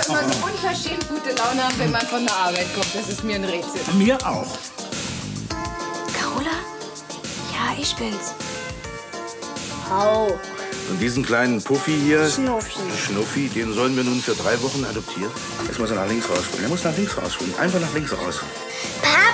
ich immer so unverschämt gute Laune haben, wenn man von der Arbeit kommt. Das ist mir ein Rätsel. Mir auch. Carola? Ja, ich bin's. Hau. Und diesen kleinen Puffi hier, Schnuffi. Schnuffi, den sollen wir nun für drei Wochen adoptieren? Jetzt muss er nach links rausspringen. Er muss nach links rausspringen. Einfach nach links raus. Papa.